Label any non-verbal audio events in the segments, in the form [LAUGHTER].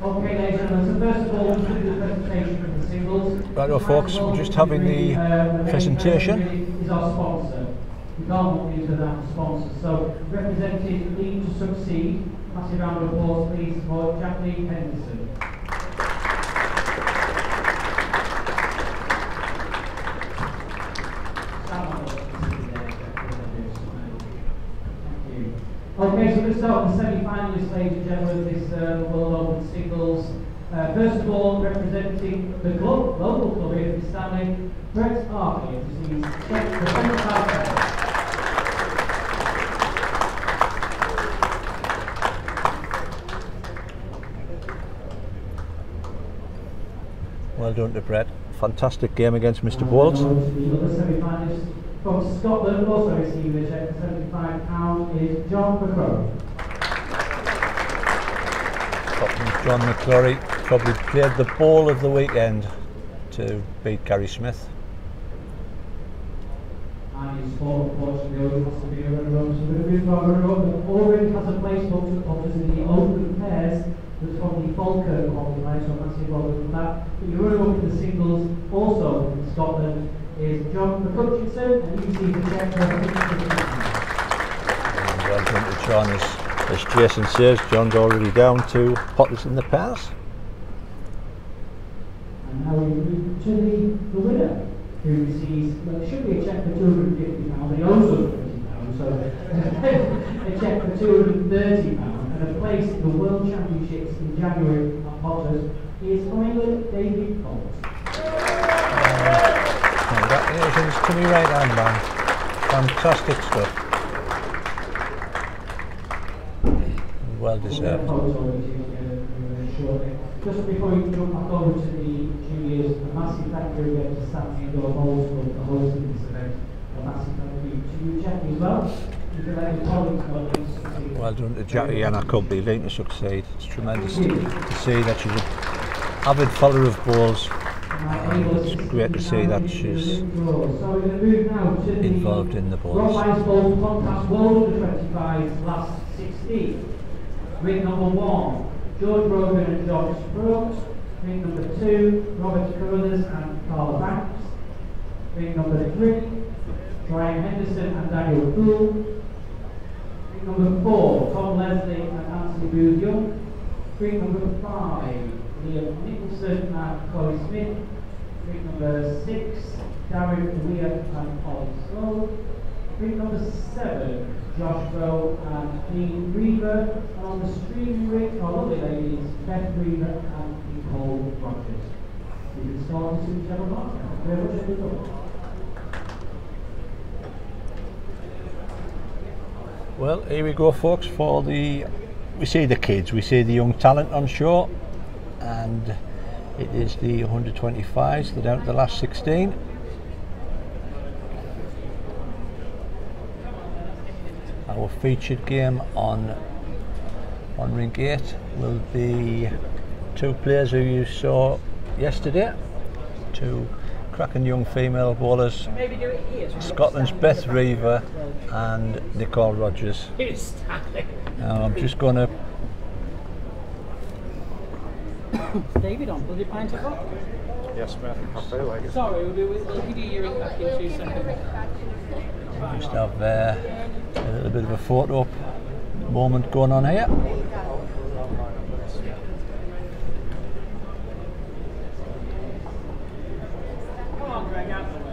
Okay, ladies and gentlemen, so first of all, we'll do the presentation of the singles. Righto, folks, we're just having the Uh, presentation. Is our sponsor. We can't walk into that sponsor. So, representing Lead to Succeed, massive round of applause, please, for Jacqueline Henderson. Okay, so let's start with the semi-finalists, ladies and gentlemen, this uh, World Open Singles. Uh, first of all, representing the club, local club here in Stanley, Brett this is the. Well done to Brett. Fantastic game against Mr. Bowles. The from Scotland, also receiving a cheque for £75, is John McCrory. Scotland's John McClory probably played the ball of the weekend to beat Gary Smith. And his sport, unfortunately, has to be a runner-up. We're to move on runner-up. Already has a place booked up in the open pairs that's from the Falkirk qualifier, so massive well done for that. But your runner-up in the singles, also from Scotland, is John McCutcheon, and he sees the cheque for £150. And well done to John as, as Jason says, John's already down to potters in the pass. And now we move to the, the winner, who receives, well, it should be a cheque for £250, he owes £150, so [LAUGHS] a cheque for £230, and a place in the World Championships in January at Potters is from England, David Colt. To me right hand man. Fantastic stuff. Well deserved. Just before we jump back over to the juniors, a massive thank you again to Stanley Indoor Bowls Club for hosting this event. A massive thank you to you, Jackie, as well. You can let your colleagues know that you Well done to Jackie and her company, Lean to Succeed. It's tremendous to, to see that she's an avid follower of balls. It's great to see that she's involved in the 25's last 16. Ring number one, George Rogan and George Brooks. Ring number two, Robert Carruthers and Carl Banks. Ring number three, Brian Henderson and Daniel Poole. Ring number four, Tom Leslie and Anthony Booth Young. Ring number five, Liam Nicholson and Chloe Smith. Ring number six, Darren Weir and Ollie Sloan. Ring number seven, Josh Rowe and Dean Riva. And on the stream ring, our lovely ladies, Beth Riva and Nicole Rogers. You can start to whichever one. Very much good luck. Well, here we go, folks, for the. We see the kids, we see the young talent on show, and it is the 125s, they're down to the last 16. Our featured game on on rink 8 will be two players who you saw yesterday, two cracking young female bowlers, Scotland's Beth Riva and Nicole Rogers. Now I'm just going to [COUGHS] David on, bloody pint of vodka. Yes, mate. I feel like it. Sorry, we'll, do, we'll give you your ring back in two seconds. just have uh, a little bit of a photo moment going on here. Come on, Greg, out the way.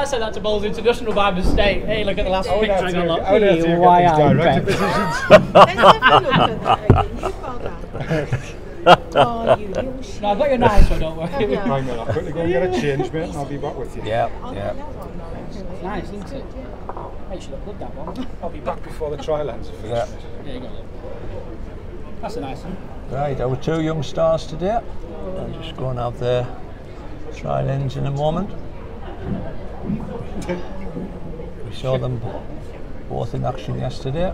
I gotta say that, I might say that to Bowls International by mistake. Hey, look at the last I would picture. have and to, I'm like, I would have to "Hey, get why these I'm director Pep." positions. Let's have a look at that again. You fall down. Oh, you little shit. No, I've got your nice one, don't worry. Have you? Right, mate, I'll quickly go and get a change, mate, and I'll be back with you. Yeah, Oh, yeah. that nice, isn't it? Hey, you should have put that one. I'll be back before the trial ends. Yeah. There you go. look. That's a nice one. Right, our two young stars today. I'm just going to have their trial ends in a moment. We saw them both in action yesterday.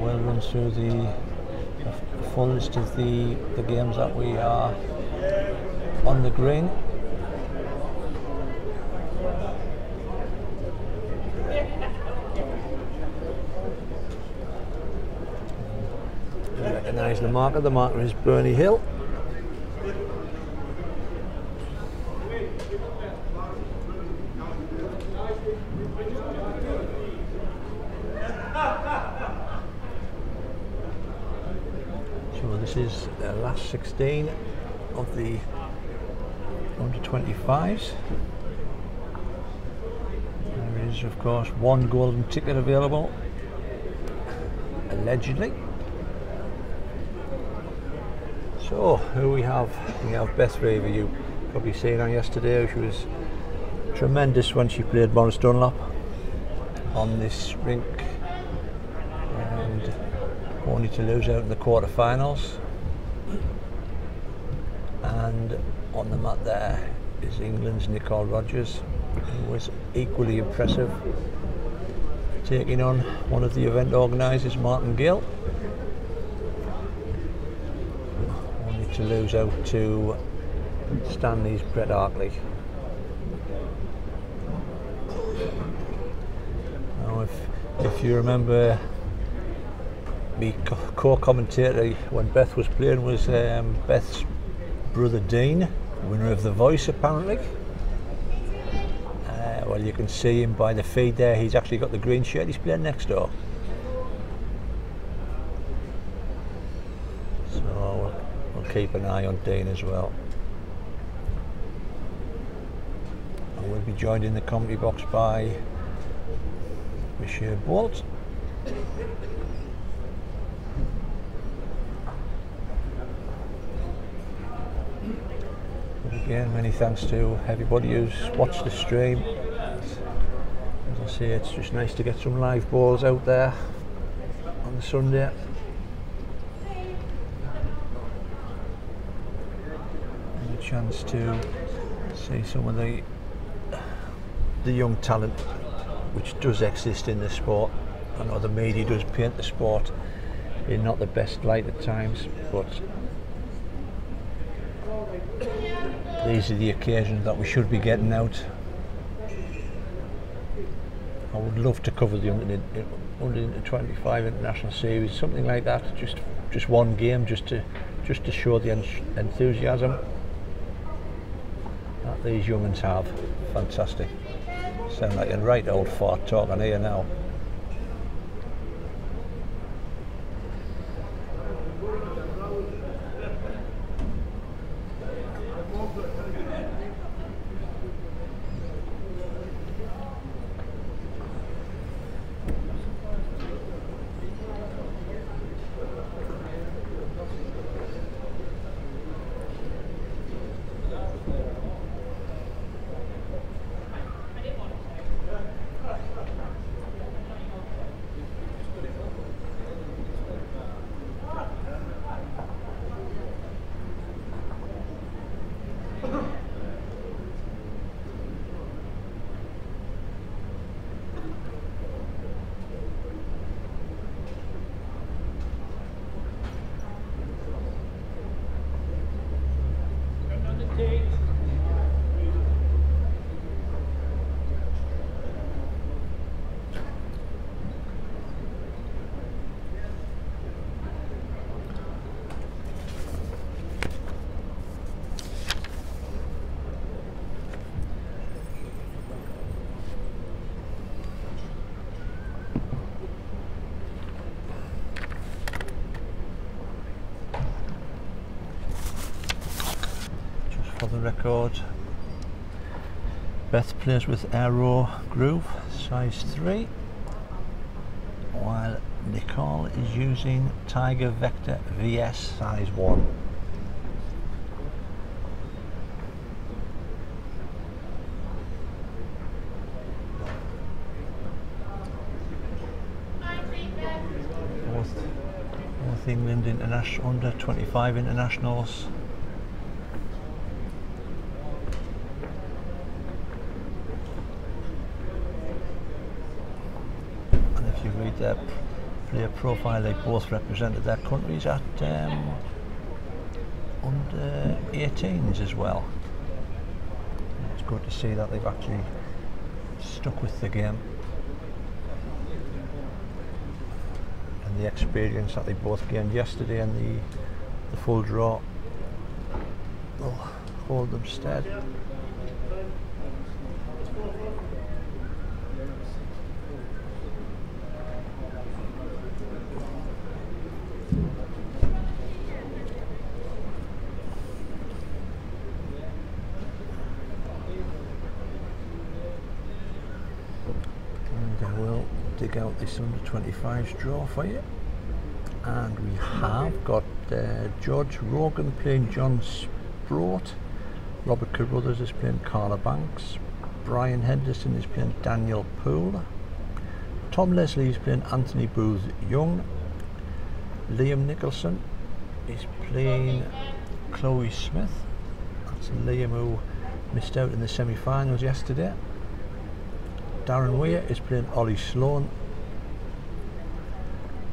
We'll run through the, the full list of the, the games that we are on the green. Recognise the marker. The marker is Bernie Hill. So this is the last 16 of the under 25s. There is, of course, one golden ticket available, allegedly. So, who we have? We have Beth Riva, you probably seen her yesterday. She was tremendous when she played Morris Dunlop on this rink and only to lose out in the quarterfinals. And on the mat there is England's Nicole Rogers, who was equally impressive, taking on one of the event organisers, Martin Gill. Only to lose out to Stanley's Brett Arkley. Now, if, if you remember, co- co-commentator when Beth was playing was um, Beth's brother Dean, winner of The Voice apparently. Uh, well, you can see him by the feed there. He's actually got the green shirt. He's playing next door. So we'll, keep an eye on Dean as well. And we'll be joined in the comedy box by Monsieur Bolt. Again, many thanks to everybody who's watched the stream. As I say, it's just nice to get some live balls out there on the Sunday. And a chance to see some of the the young talent which does exist in the sport. I know the media does paint the sport in not the best light at times, but these are the occasions that we should be getting out. I would love to cover the under, under 25 international series, something like that. Just just one game, just to just to show the en- enthusiasm that these young'uns have. Fantastic. Sound like a right old fart talking here now. called Best Players with Aero Groove, size 3, while Nicole is using Tiger Vector VS, size 1. North, North England International Under 25 Internationals Their player profile, they both represented their countries at um, under 18s as well. It's good to see that they've actually stuck with the game and the experience that they both gained yesterday and the, the full draw will hold them stead. And I will dig out this under 25s draw for you. And we have got uh, George Rogan playing John Sproat. Robert Carruthers is playing Carla Banks. Brian Henderson is playing Daniel Poole. Tom Leslie is playing Anthony Booth Young. Liam Nicholson is playing Chloe Smith. That's Liam who missed out in the semi-finals yesterday. Darren Weir is playing Ollie Sloan.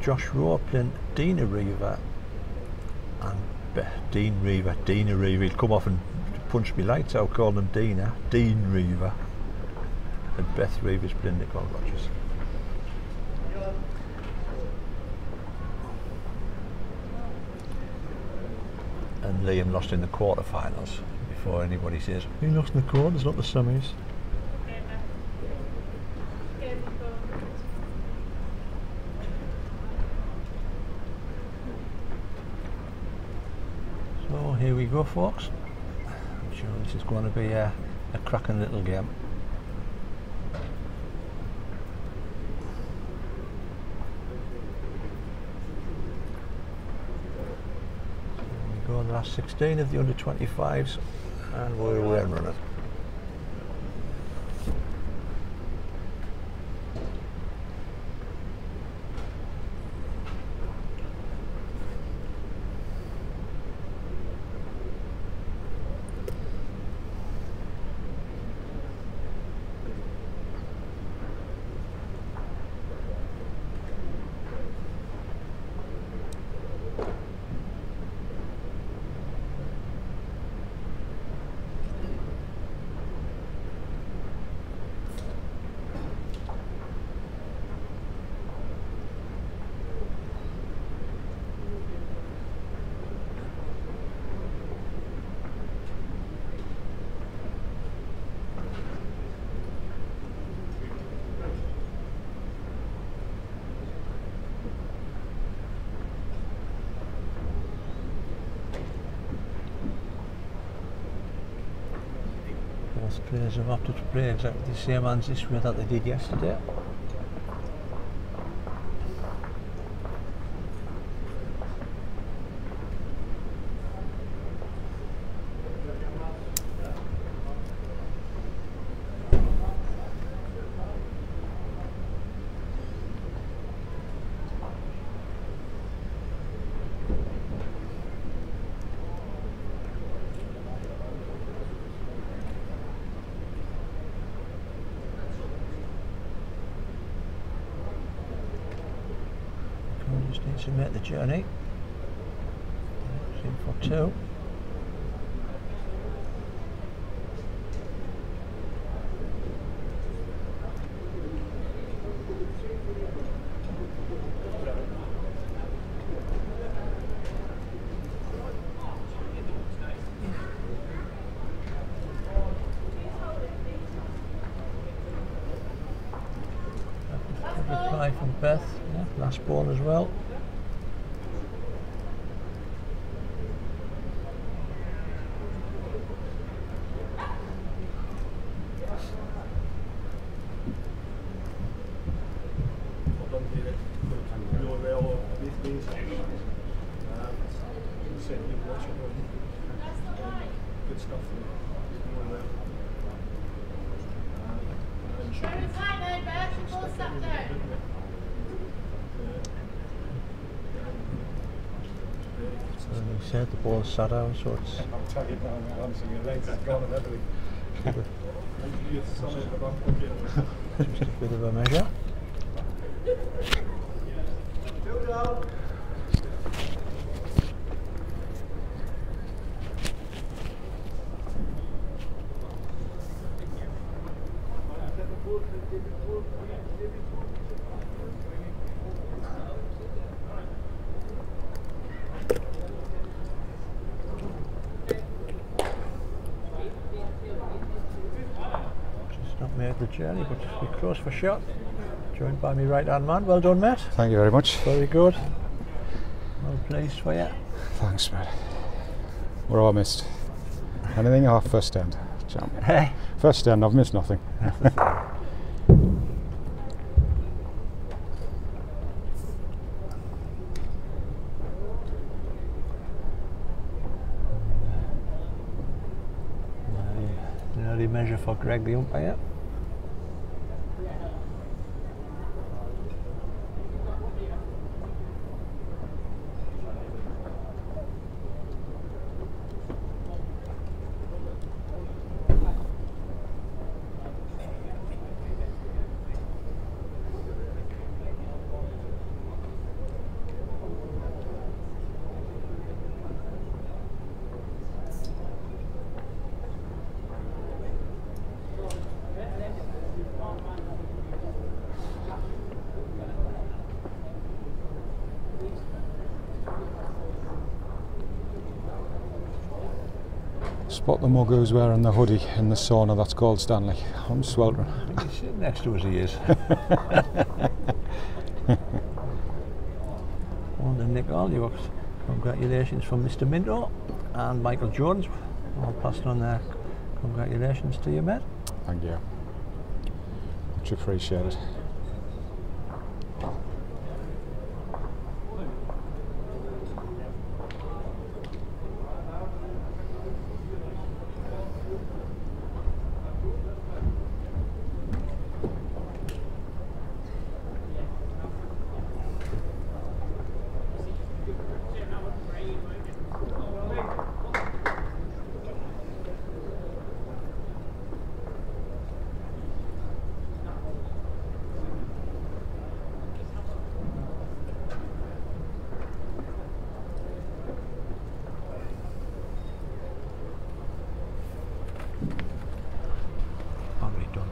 Josh Rowe playing Dina Riva. And Be- Dean Riva, Dina Riva. He'd come off and punch me lights out calling him Dina. Dean Riva. And Beth Riva's playing Nicole Rogers. And Liam lost in the quarterfinals before anybody says he lost in the quarters, not the semis. So here we go, folks. I'm sure this is going to be a, a cracking little game. We go on the last 16 of the under 25s, and we're away and running. Both players have opted to play exactly the same hands this way that they did yesterday. We just need to In for two. Good reply from Beth. Yeah, last ball as well. Good stuff. The ball's sat down, so it's I'm tagging down my hands and your legs have gone and everything. You're solid at the back of the [LAUGHS] just a bit of a measure. Just not made the journey, but be close for shot. Joined by me right hand man. Well done, Matt. Thank you very much. Very good. Well pleased for you. Thanks, Matt. Have I missed? Anything? Oh, first stand. Champion. Hey. First stand, I've missed nothing. [LAUGHS] Measure for Greg the umpire. Spot the mug who's wearing the hoodie in the sauna, that's called Stanley. I'm sweltering. He's [LAUGHS] sitting next to us, he is. [LAUGHS] On the Nicole, you congratulations from Mr. Minto and Michael Jones. All passed on their congratulations to you, mate. Thank you. Much appreciated. Already done.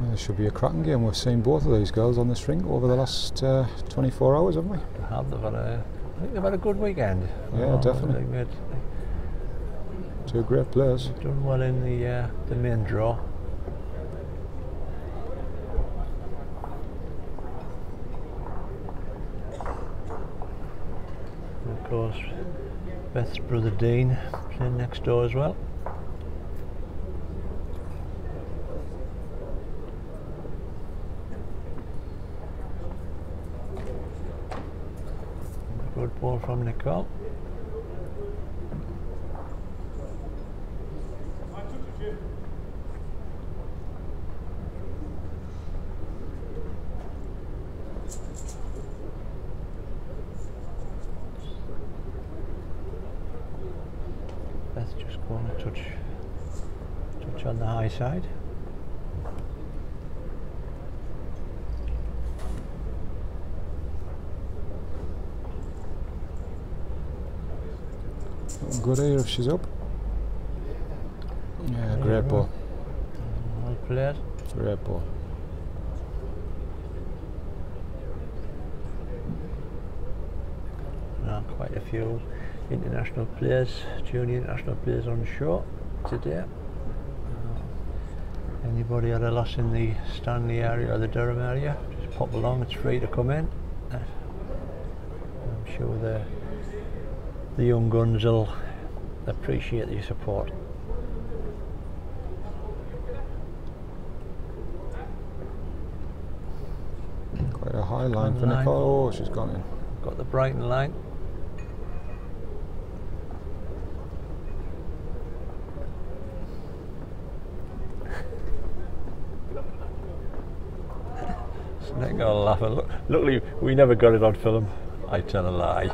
There should be a cracking game. We've seen both of these girls on this rink over the last uh, 24 hours, haven't we? They have, they've had a, I think they've had a good weekend. Yeah, definitely. They've had- Two great players. done well in the uh, the main draw. And of course, Beth's brother Dean playing next door as well. Good ball from Nicole. Beth just going to touch touch on the high side. If she's up. Yeah, great ball. Well played. Great ball. Uh, quite a few international players, junior international players on show today. Uh, anybody at a loss in the Stanley area or the Durham area, just pop along, it's free to come in. Uh, I'm sure the, the young guns will appreciate your support. Quite a high line for. Nicole. Oh, she's gone in. Got the Brighton line. [LAUGHS] They got a laugh. And look, luckily, we never got it on film. I tell a lie.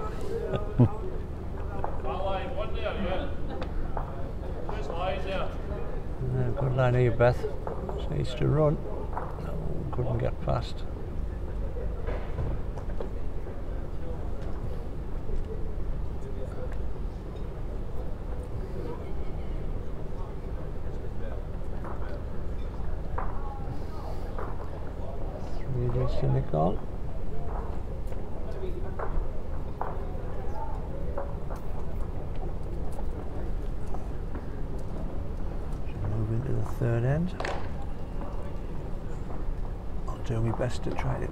Yeah, good line here, Beth. She needs to run. Couldn't get past. Three days to Nicole. Should move into the third end. I'll do my best to try to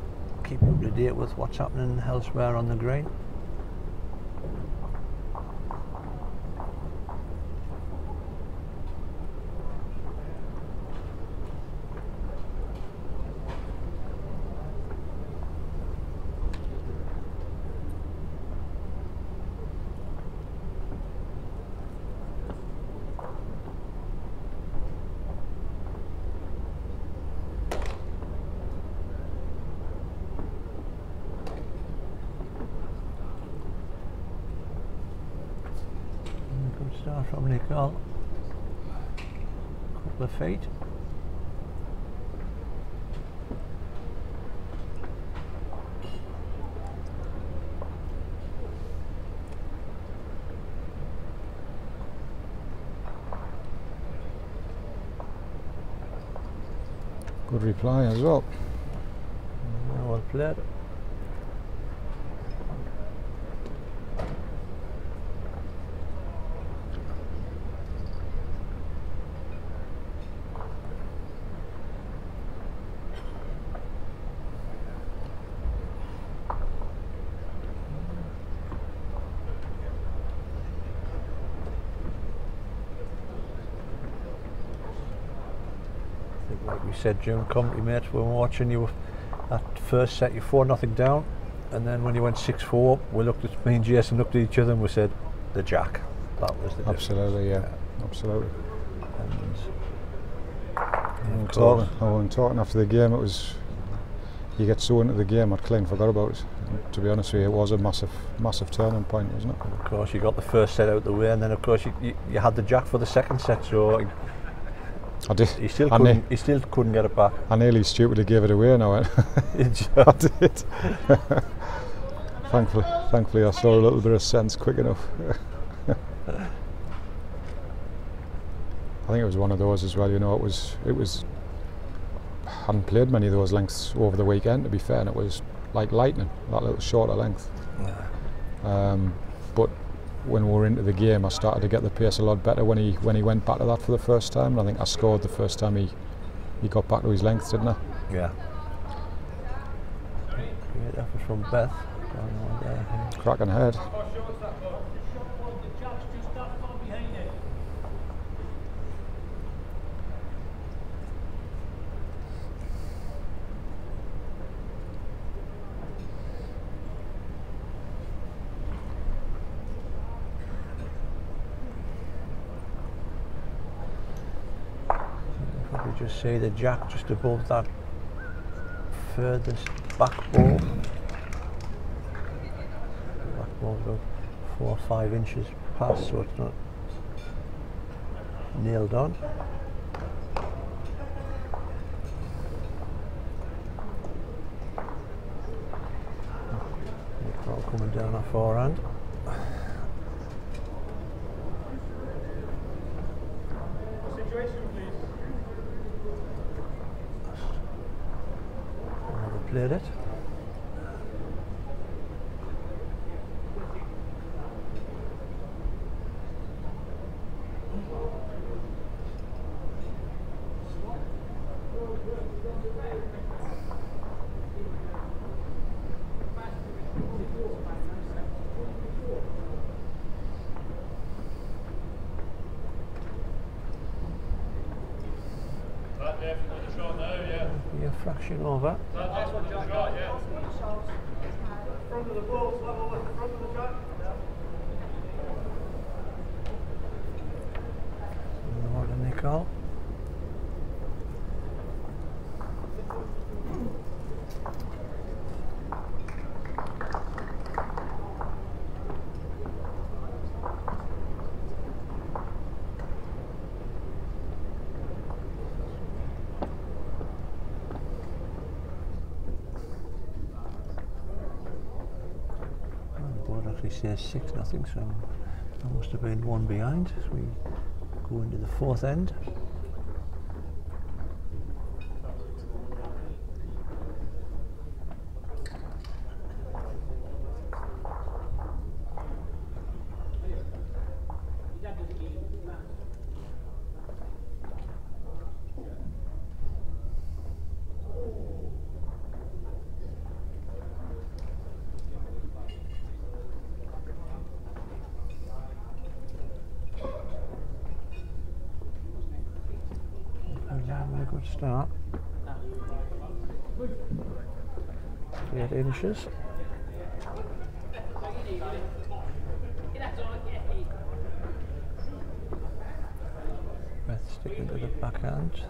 keep up to date with what's happening elsewhere on the green. From Nicole. Couple of feet. Good reply as well. Well played think like we said during commentary mate, we were watching you that first set you four nothing down and then when you went six four we looked at me and Jason looked at each other and we said the jack. That was the. Absolutely, yeah. Absolutely. And, I wasn't talking, I wasn't talking after the game. It was you get so into the game, I'd clean forgot about it. And to be honest with you, it was a massive, massive turning point, wasn't it? of course you got the first set out the way and then of course you, you, you had the jack for the second set so I did. he still I, couldn't he still couldn't get it back. I nearly stupidly gave it away. Now I did. thankfully, thankfully, I saw a little bit of sense quick enough. [LAUGHS] I think it was one of those as well. You know, it was it was. I hadn't played many of those lengths over the weekend. To be fair, and it was like lightning. That little shorter length. Um, but when we were into the game, I started to get the pace a lot better when he when he went back to that for the first time. And I think I scored the first time he he got back to his length, didn't I? Yeah. Great effort from Beth. Going on there, I think. Cracking head. We just see the jack just above that furthest back ball. Back ball's about four or five inches past, so it's not nailed on. All coming down our forehand. Never played it. Be a fraction over. More than Nicole. actually says six nothing, so I must have been one behind as we go into the fourth end. And having a good start. Eight inches. Beth sticking to the backhand.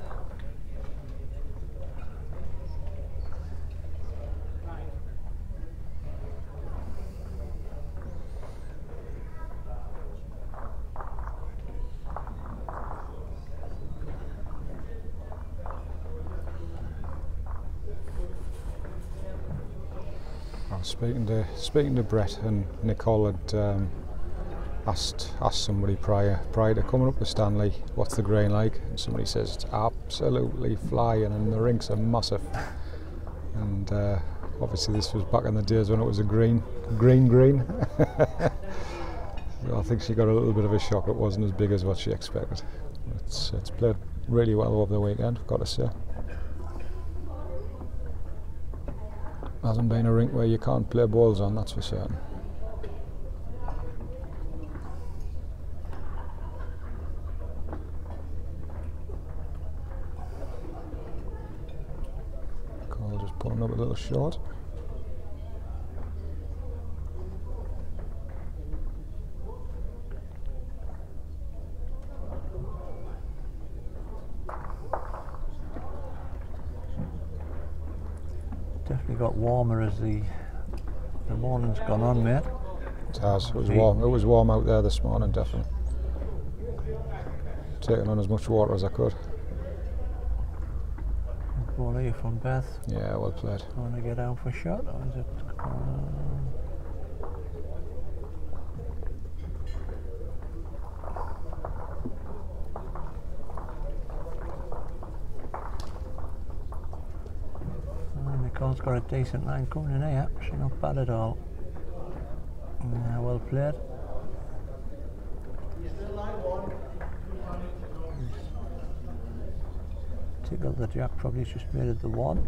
Speaking to speaking to Brett and Nicole had um, asked asked somebody prior prior to coming up to Stanley, what's the grain like? And somebody says it's absolutely flying, and the rinks are massive. And uh, obviously this was back in the days when it was a green green green. [LAUGHS] I think she got a little bit of a shock. It wasn't as big as what she expected. It's it's played really well over the weekend. I've got to say. Hasn't been a rink where you can't play balls on, that's for certain. Cole just pulling up a little short. Definitely got warmer as the the morning's gone on, mate. It has. It was warm. It was warm out there this morning, definitely. Taking on as much water as I could. Ball here from Beth. Yeah, well played. Want to get down for a shot, or is it? Uh, Nicole's got a decent line coming in eh? here. She's not bad at all. Yeah, well played. Tickled the jack probably just made it the one.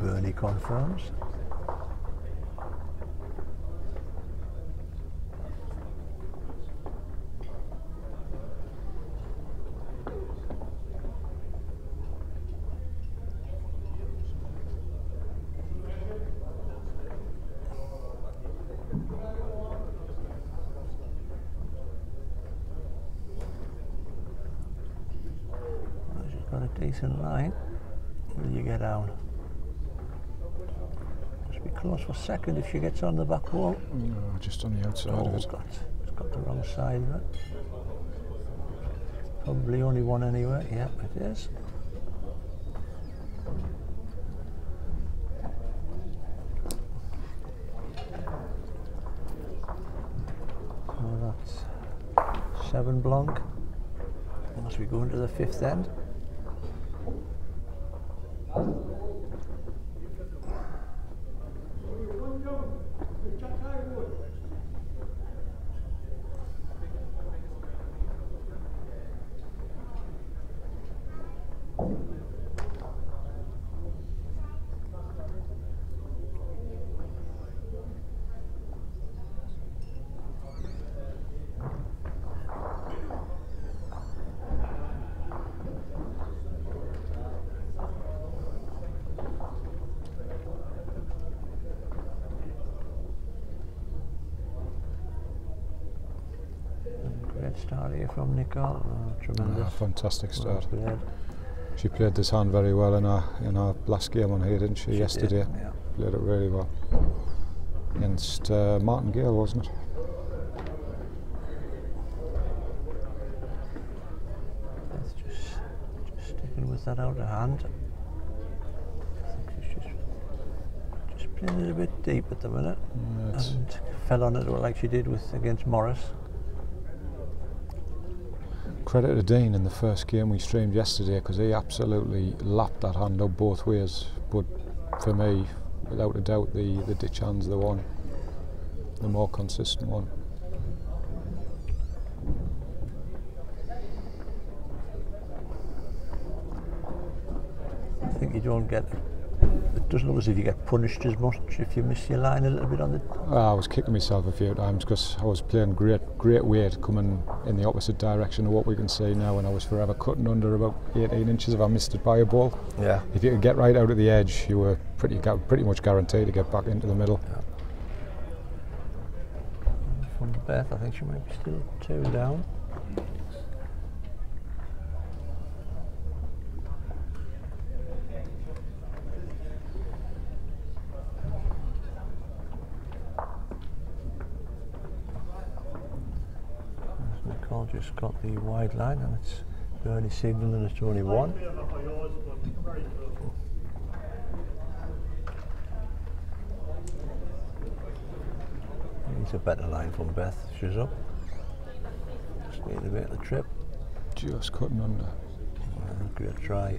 Bernie confirms. Well, She's got a decent line. Will you get down? Must be close for second if she gets on the back wall. No, just on the outside Oh, of it. God. It's got the wrong side of it. Probably only one anyway. Yep, it is. So that's seven blanc. Must be going to the fifth end. Great start here from Nicole. Oh, tremendous. Ah, fantastic Well start. played. She played this hand very well in our in our last game on here, didn't she? She yesterday, did, yeah. played it really well against uh, Martin Gale, wasn't it? That's just, just sticking with that outer hand. I think she's just, just playing it a bit deep at the minute. Yeah, and fell on it like she did with against Morris. Credit to Dean in the first game we streamed yesterday because he absolutely lapped that hand up both ways. But for me, without a doubt, the, the ditch hand's the one, the more consistent one. I think you don't get. Doesn't as if you get punished as much if you miss your line a little bit on the. Ah, I was kicking myself a few times because I was playing great, great weight coming in the opposite direction of what we can see now, and I was forever cutting under about 18 inches if I missed it by a ball. Yeah. If you could get right out of the edge, you were pretty pretty much guaranteed to get back into the middle. From Beth, I think she might be still two down. Just got the wide line and it's Bernie signalling it's only one. It's a better line from Beth. She's up. Just need a bit of the trip. Just cutting under. Uh, Great try.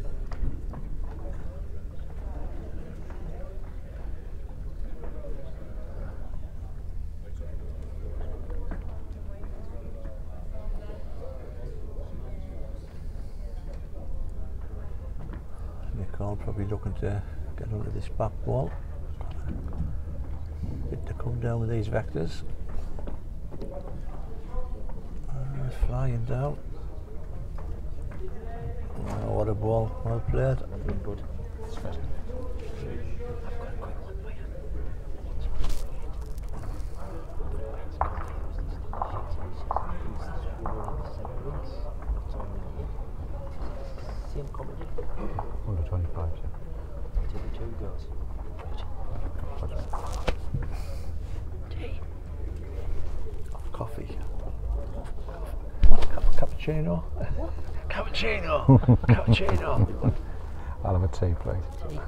Nicole probably looking to get onto this back wall. Bit to come down with these vectors. Uh, it's flying down. Oh, what a ball. Well played. Under 25, Coffee. What? Cappuccino? Cappuccino! [LAUGHS] Cappuccino! I'll have a tea, please.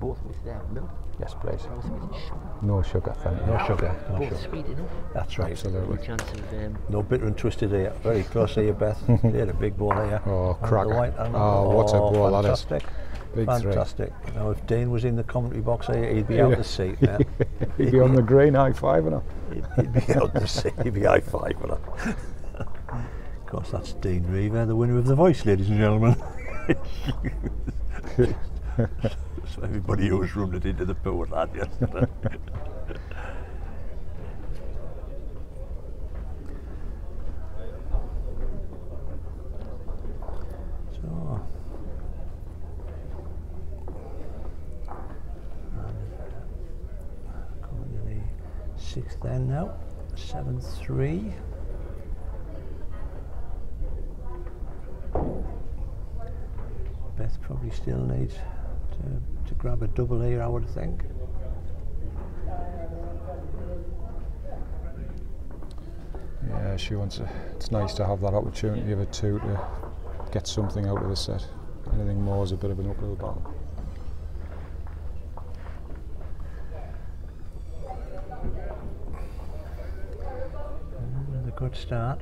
Both with their milk, Yes, please. both with sugar. No sugar, thank you. No sugar. No Both sugar. sweet enough. That's right. Absolutely. No chance of um, No bitter and twisted here. Very close here, Beth. [LAUGHS] They had a big ball here. Oh, And the cracker. white and- Oh, what a ball that is. fantastic. Big three. Fantastic. Now, if Dean was in the commentary box here, he'd be out the seat. [LAUGHS] Yeah. He'd be on the green high five and He'd, he'd be out the seat. He'd be high five for that. of course, that's Dean Riva, uh, the winner of The Voice, ladies and gentlemen. [LAUGHS] so everybody who's run it into the pool that yesterday. so, uh, Coming to the sixth end now. Seven three. Beth probably still needs to, to grab a double here, I would think. Yeah, she wants. A, it's nice to have that opportunity of a two to get something out of the set. Anything more is a bit of an uphill battle. Good start.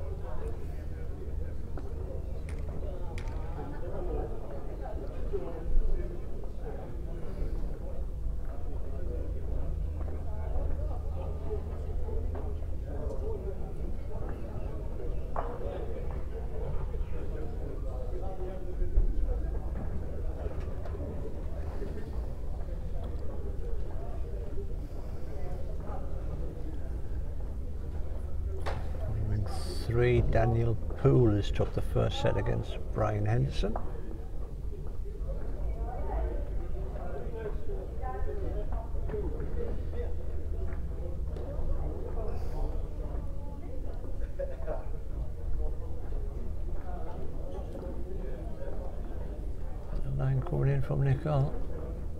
In three, Daniel Poole has took the first set against Brian Henderson. The line coming in from Nicole.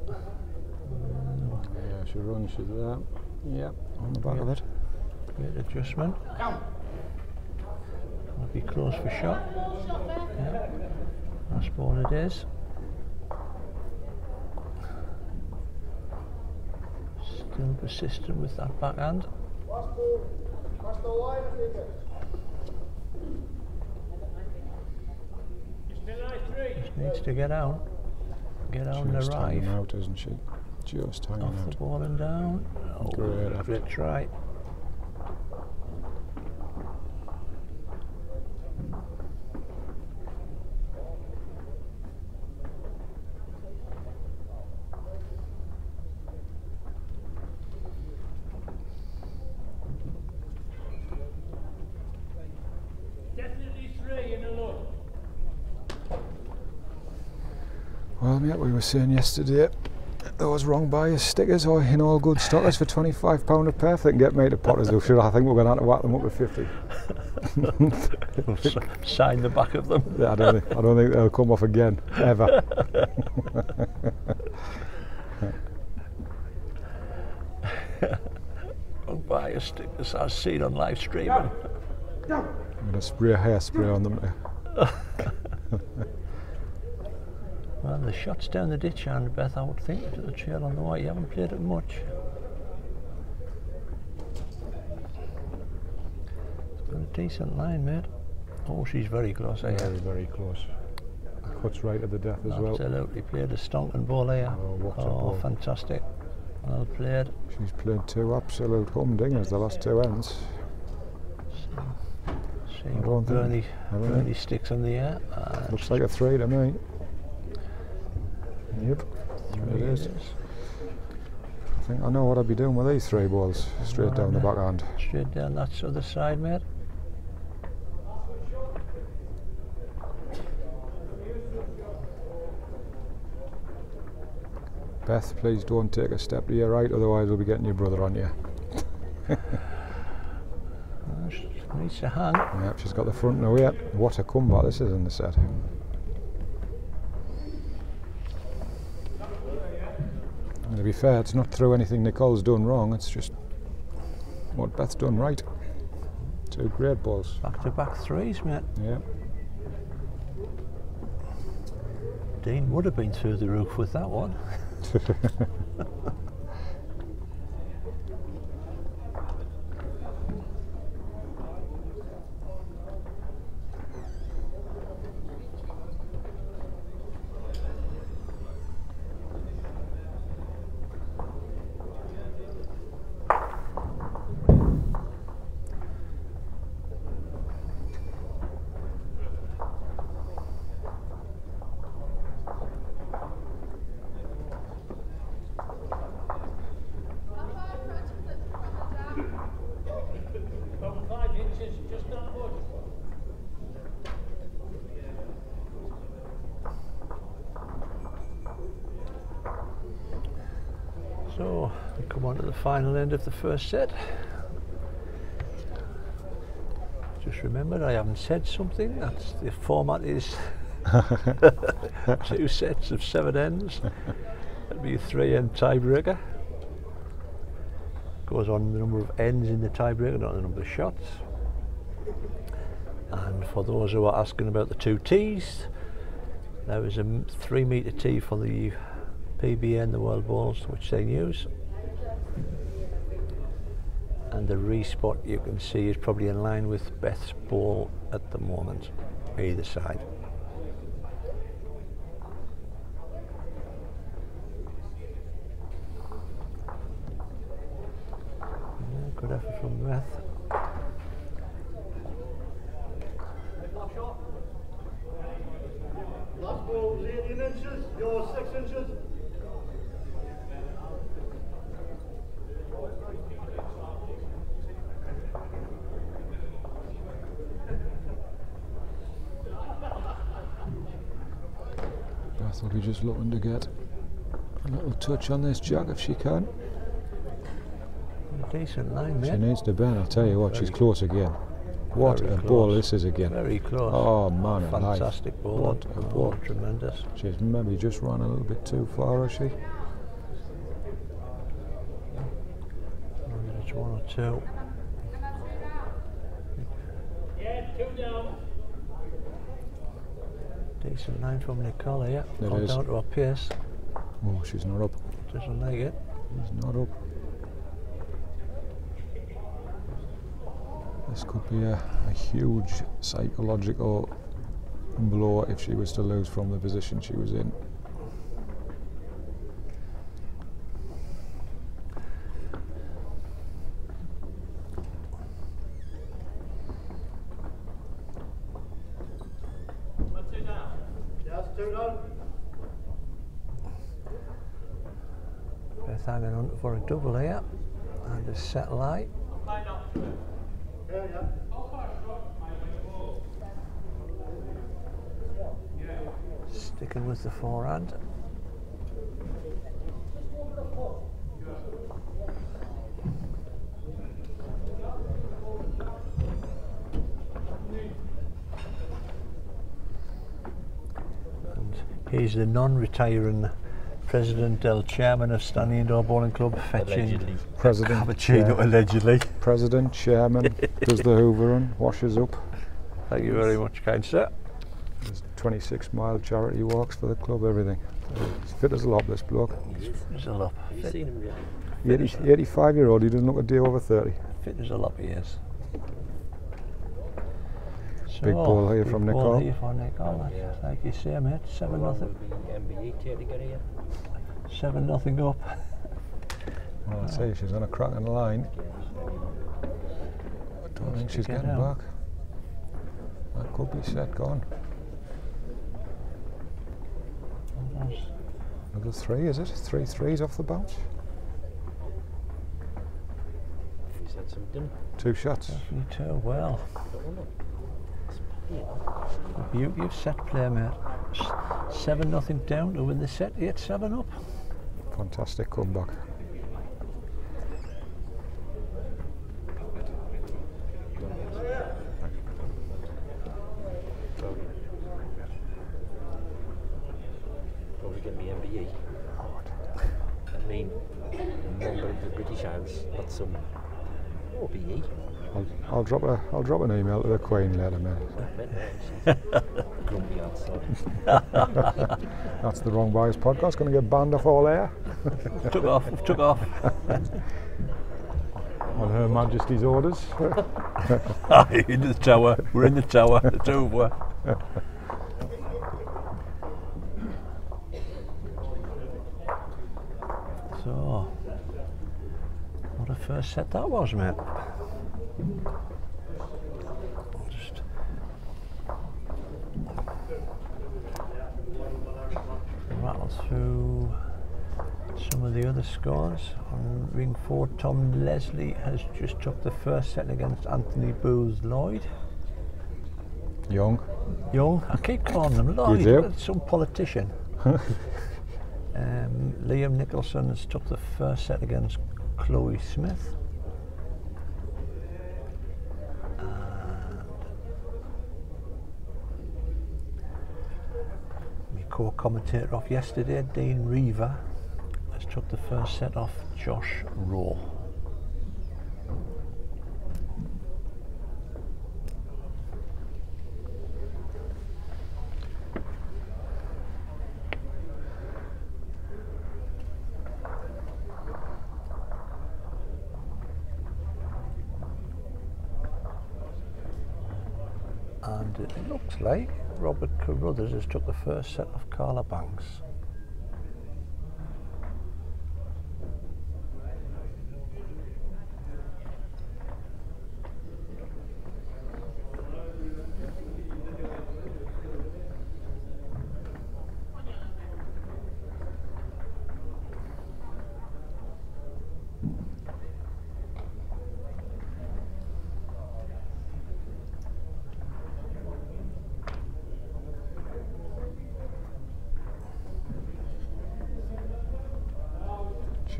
Yeah, she runs. She's there. Yep, on the back of it. Great adjustment. Be close for shot. Yeah. Last ball it is. Still persistent with that backhand. Just needs to get out. Get out and arrive. out, isn't she? Just hanging Off the out. ball and down. Oh, great try. Definitely three in a look. Well, mate, we were saying yesterday those Wrong Bias stickers are in all good stockers for £25 a pair. If they can get made to Potters, I think we're going to have to whack them up to 50 [LAUGHS] Sign the back of them. Yeah, I don't, think, I don't think they'll come off again, ever. [LAUGHS] Wrong Bias stickers as seen on live streaming. I'm going to spray hairspray on them. [LAUGHS] Well, the shots down the ditch, and Beth, I would think, to the trail on the white. You haven't played it much. It's got a decent line, mate. Oh, she's very close here. Very, very close. Cuts right at the death as well. Absolutely played a stonking ball here. Oh, what a oh, ball. fantastic. Well played. She's played two absolute humdingers the last two ends. See I don't think- Bernie, I don't Bernie think- sticks in the air. Looks like a three to me. Yep, three it is. I think I know what I'd be doing with these three balls. Straight down the backhand. Straight down that other side, mate. Beth, please don't take a step to your right, otherwise we'll be getting your brother on you. Needs to hang. Yep, she's got the front now yet. What a comeback this is in the set. And to be fair, it's not through anything Nicole's done wrong, it's just what Beth's done right. Two great balls. Back to back threes, mate. Yeah. Dean would have been through the roof with that one. [LAUGHS] final end of the first set. Just remembered I haven't said something. That's the format is [LAUGHS] two sets of seven ends. That'd be a three end tiebreaker. Goes on the number of ends in the tiebreaker, not the number of shots. And for those who are asking about the two tees, there is a three metre tee for the PBA, the World Bowls, which they use. The respot you can see is probably in line with Beth's ball at the moment, either side. Good effort from Beth. Last ball was 18 inches, yours 6 inches. Beth will be just looking to get a little touch on this jack if she can. Decent line, She mate. needs to bend, I'll tell you what, she's close again. What very a ball this is again. Very close. Oh man, alive. Fantastic ball. What a Oh, ball. Tremendous. She's maybe just run a little bit too far, has she? It's one or two. Yeah, two down. Decent line from Nicole here. It is. down to her pace. Oh, she's not up. Doesn't like it. She's not up. This could be a, a huge psychological blow if she was to lose from the position she was in. For a double here. And a light. Sticking with the forehand. And he's the non-retiring president, El chairman of Stanley Indoor Bowling Club, fetching Allegedly. President, cappuccino chair- allegedly. President, chairman, does the Hoover hoovering, washes up. Thank you very much, kind sir. There's 26 mile charity walks for the club, everything. He's fit as a lob, this bloke. There's a lot. Have you seen him really? 80, 85 year old, he doesn't look a day over 30. Fit as a lot he is. Big oh, ball here from big ball here from Nicole. Oh, yeah. Like you say, mate, eh? seven How nothing, will the MBE take to get here? seven nothing up. Well, I'll say she's on a cracking line. I don't think she's Get getting out. back. That could be set gone. Another three, is it? Three threes off the bounce. He's had some dinner. Two shots. You too well. Know. You, you've set play, mate. S- Seven nothing down to win the set. Eight seven up. Fantastic comeback. Probably get me MBE. I mean, a member of the British Isles got some OBE. I'll, I'll drop a I'll drop an email to the Queen mate. Grumpy outside. That's the Wrong Bias podcast. Going to get banned off all air [LAUGHS] took off. Took off. on Her Majesty's orders. [LAUGHS] in the tower. We're in the tower. It's over. so, what a first set that was, mate. I'll just through some of the other scores. On ring four, Tom Leslie has just took the first set against Anthony Booth Lloyd. Young. Young, I keep calling them Lloyd. do? Some politician. [LAUGHS] um, Liam Nicholson has took the first set against Chloe Smith. Co-commentator off yesterday, Dean Riva, has took the first set off Josh Raw. and it looks like Robert Carruthers has took the first set of Carla Banks.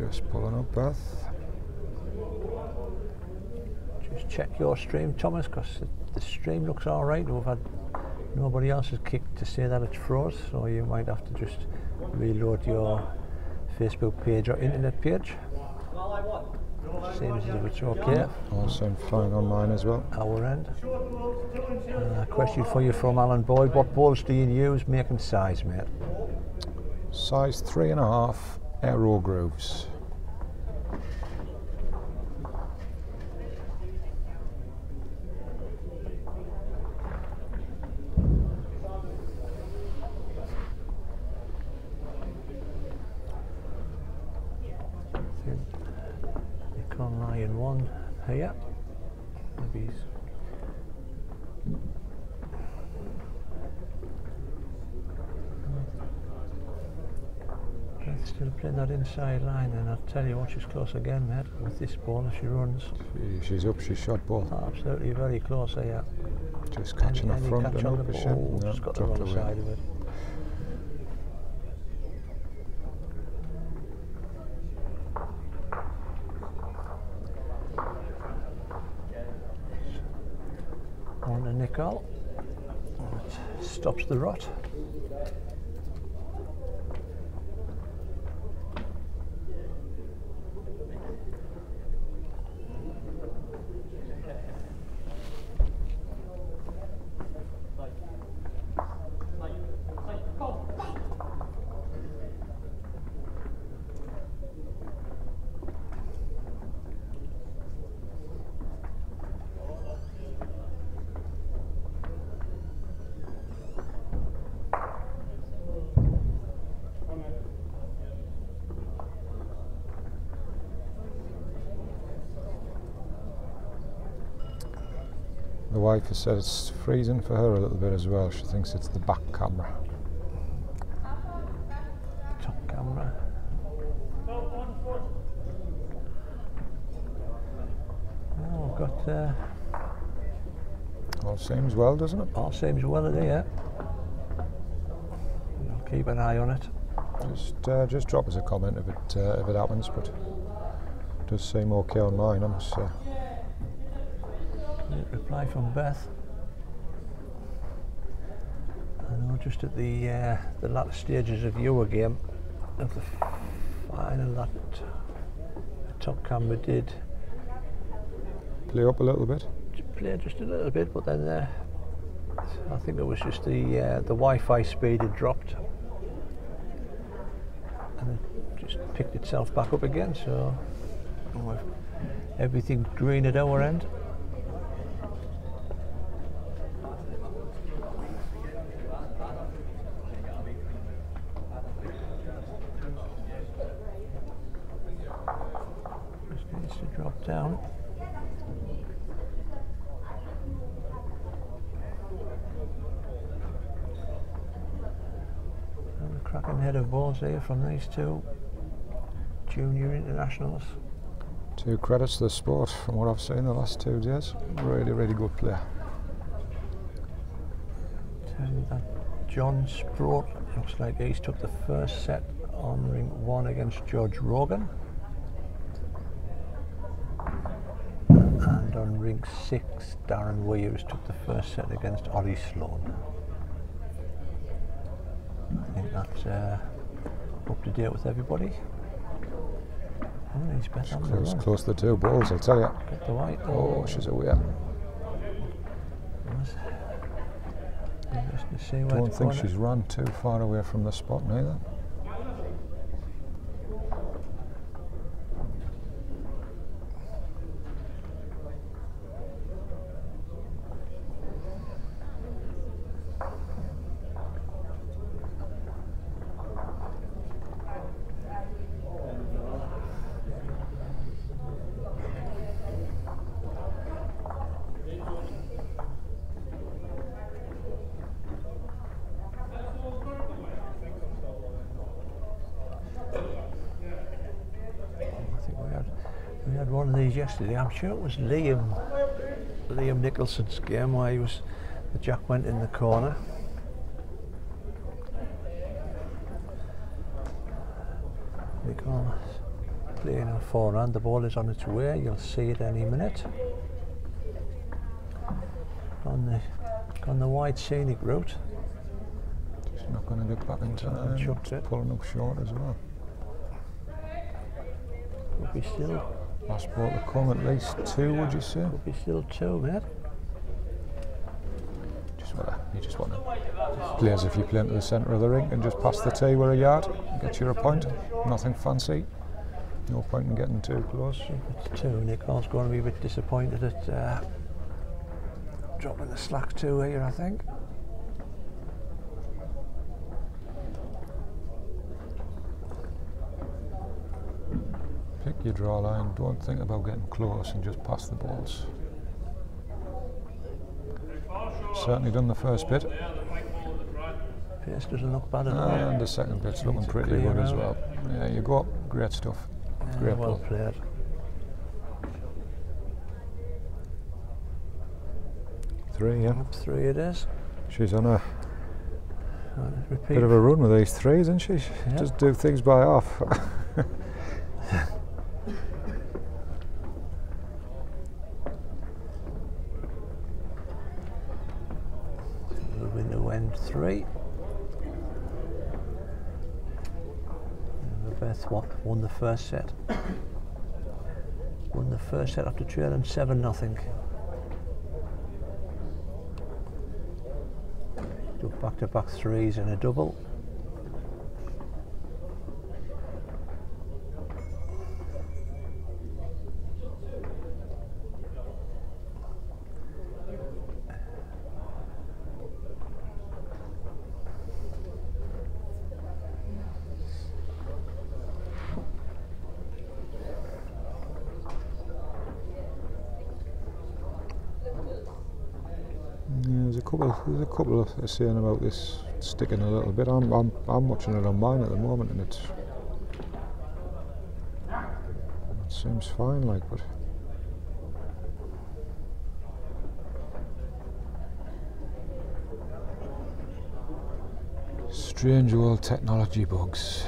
Just pulling up, Beth. Just check your stream, Thomas, because the, the stream looks all right. We've had nobody else has kicked to say that it's froze, so you might have to just reload your Facebook page or internet page. Same as if it's okay. All sound flying on mine as well. Our end. Uh, question for you from Alan Boyd. What balls do you use making size, mate? Size three and a half aero grooves. Iron one here. Maybe he's Beth still playing that inside line, and I'll tell you what, she's close again, mate. With this ball, as she runs, She- She's up, she's shot ball. absolutely very close here. Just catching Any- the front catch and up the ball, No, just got the wrong away. side of it. On Nicole. That stops the rot. The wife has said it's freezing for her a little bit as well. She thinks it's the back camera. Top camera. Oh, got uh, All seems well, doesn't it? all seems well in here. I'll keep an eye on it. Just uh, just drop us a comment if it uh, if it happens, but it does seem okay on mine. I must say. Reply from Beth. I know just at the uh, the latter stages of your game, of the final that the top camera did Play up a little bit. play just a little bit, but then uh, I think it was just the uh, the Wi-Fi speed had dropped, and it just picked itself back up again. So everything green at our end. Just needs to drop down. And a cracking head of balls here from these two junior internationals. Two credits to the sport from what I've seen the last two days. Really, really good player. That John Sprott looks like he's took the first set on ring one against George Rogan. And on ring six, Darren Wears took the first set against Ollie Sloan. I think that's uh, up to date with everybody. Oh, he's better on Close, close to the two balls, I'll tell you. Get the white. Oh, she's away. To see Don't think she's run too far away from the spot neither. I think we had we had one of these yesterday. I'm sure it was Liam Liam Nicholson's game where he was the jack went in the corner. Nicole playing a forehand. The ball is on its way. You'll see it any minute. On the on the wide scenic route. She's not going to look back in time. chucked it. Pulling up short as well. Could be still Last ball to come at least two, would you say? could be still two, mate. Just wanna, you just want to play as if you play into the centre of the rink and just pass the tee with a yard, get you a point. Nothing fancy. No point in getting too close. It's two. Nicole's going to be a bit disappointed at uh, dropping the slack two here, I think. Draw line. Don't think about getting close and just pass the balls. Certainly done the first bit, Pace doesn't look bad at all. and the second bit's looking pretty good as well. Yeah, you go. up, Great stuff. Yeah, Great well ball. played. Three, yeah. Up three it is. She's on a Repeat. bit of a run with these threes, isn't she? She Yeah. Just do things by half. [LAUGHS] Moving to end three. And Beth what won the first set. Won the first set after trailing seven nothing. Took back to back threes and a double. Yeah, there's a couple. There's a couple of saying about this sticking a little bit. I'm I'm I'm watching it on mine at the moment, and it's it seems fine. Like, but strange old technology bugs.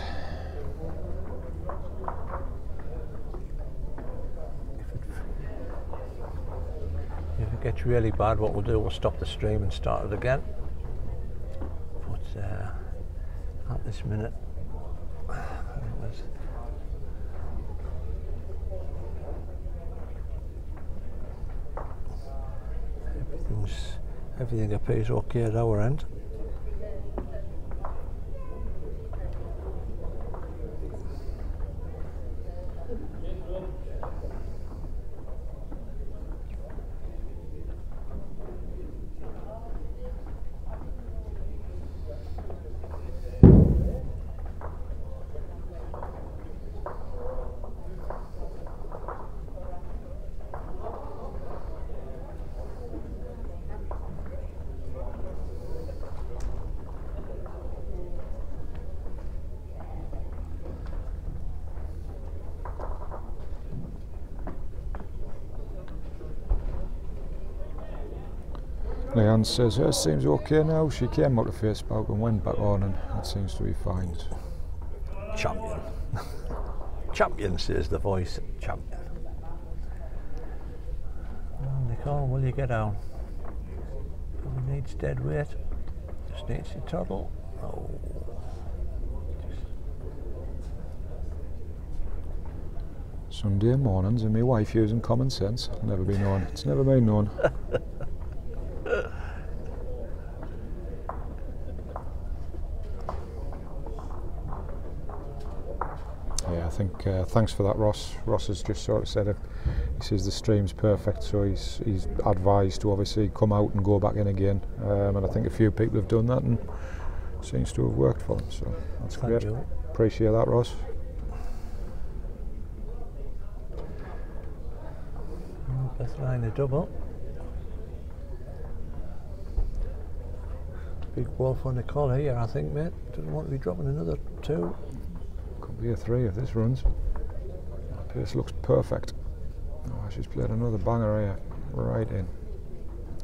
Really bad, what we'll do, we'll stop the stream and start it again. But uh, at this minute, [SIGHS] everything's everything appears okay at our end. Leanne says hers seems okay now. She came out of Facebook and went back on, and it seems to be fine. Champion. [LAUGHS] Champion says the voice. Champion. Well, Nicole, will you get down? Probably needs dead weight. Just needs to toddle. Oh. Sunday mornings and my wife using common sense. Never been known. It's never been known. [LAUGHS] Yeah, I think uh, thanks for that, Ross. Ross has just sort of said it. He says the stream's perfect, so he's he's advised to obviously come out and go back in again. Um, and I think a few people have done that, and seems to have worked for them. So that's Thank great. you. Appreciate that, Ross. Beth line a double. Big ball for Nicole here, I think, mate. Doesn't want to be dropping another two. Could be a three if this runs. Pace looks perfect. Oh, she's played another banger here. Right in.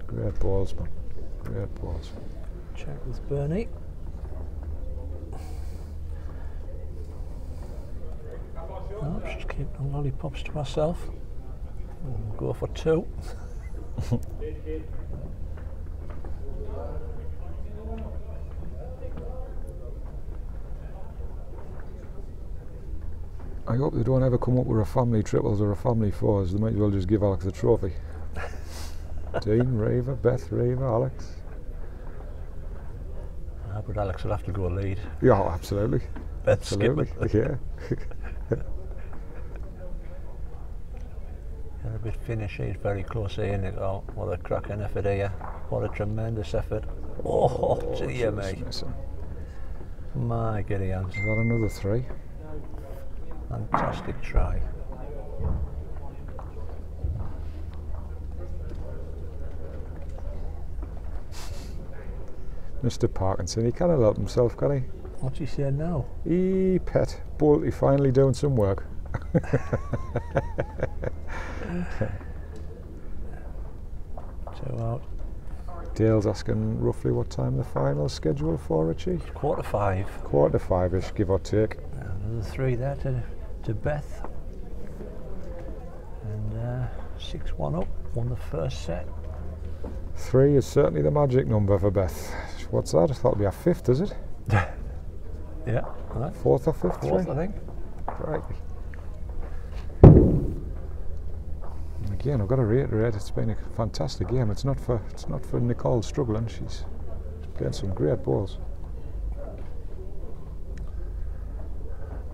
Great balls, man. Great balls. Check with Bernie. No, just keeping the lollipops to herself. Mm, Go for two. [LAUGHS] I hope they don't ever come up with a family triples or a family fours. They might as well just give Alex the trophy. [LAUGHS] Dean, Riva, Beth, Riva, Alex. Ah, but Alex will have to go lead. Yeah, oh, absolutely. Beth Absolutely. Yeah. [LAUGHS] A bit finish. He's very close here, Nicole. What a cracking effort here. What a tremendous effort. Oh, dear me. My giddy hands. Is that another three? Fantastic try. Mr. Parkinson, he can't help himself, can he? What's he saying now? E pet, Bolty finally doing some work. [LAUGHS] Two out. Dale's asking roughly what time the final's scheduled for, Richie? Quarter five. Quarter five-ish, give or take. Another three there to, to Beth. And uh, 6 1 up. Won the first set. Three is certainly the magic number for Beth. What's that? I thought it'd be a fifth, is it? [LAUGHS] Yeah. Right. Fourth or fifth? Fourth, three? I think. Right. Again, I've got to reiterate, it's been a fantastic game. It's not for it's not for Nicole struggling. She's getting some great balls.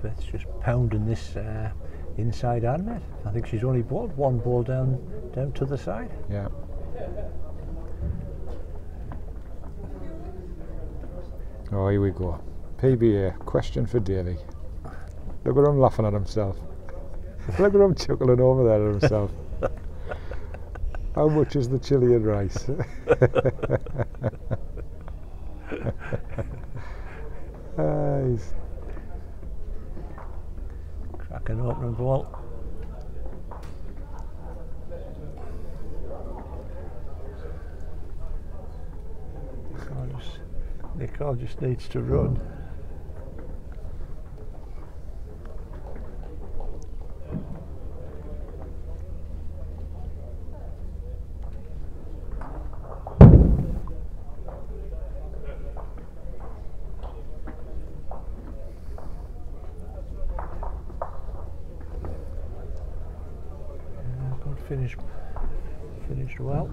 Beth's just pounding this uh, inside hand net. I think she's only bowled one ball down down to the side. Yeah. Oh, here we go. PBA question for Davy. Look at him laughing at himself. Look at him chuckling over there at himself. [LAUGHS] How much is the chili and rice? [LAUGHS] [LAUGHS] Ah, Cracking opening ball. Nicole just, Nicole just needs to run. Yeah, good finish. Finished well.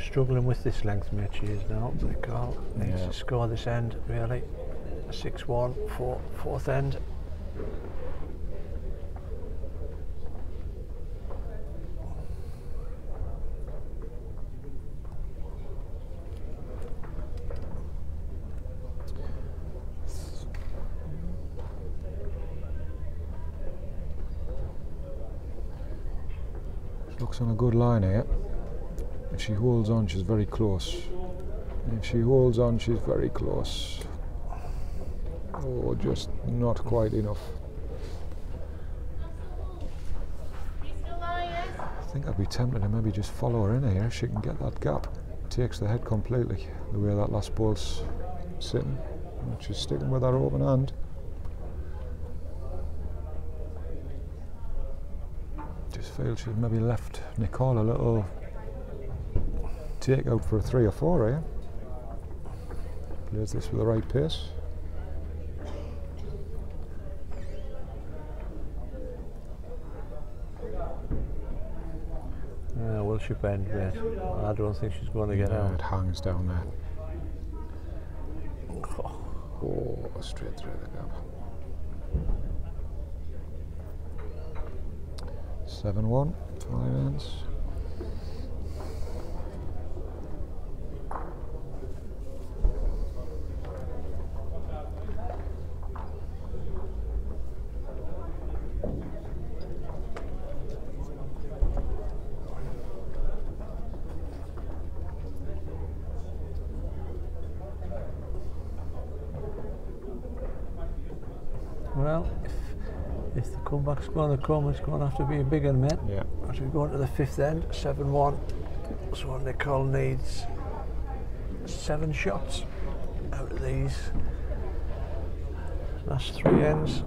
Struggling with this length, is now. Nicole needs Yeah. to score this end, really. 6 1, four, fourth end. On a good line here. If she holds on, she's very close. If she holds on, she's very close. Oh, just not quite enough. I think I'd be tempted to maybe just follow her in here. She can get that gap. Takes the head completely. The way that last ball's sitting. And she's sticking with her open hand. Just feel she's maybe left Nicole a little take out for a three or four here. Plays this with the right pace. Uh, will she bend, mate? I don't think she's going to get Yeah, out. it hangs down there. Oh, straight through the gap. Seven one, five ends. Well, if, the comeback's going to come, it's going to have to be a big one, mate. Yeah. As we go into the fifth end, 7 1. So Nicole needs seven shots out of these last three ends.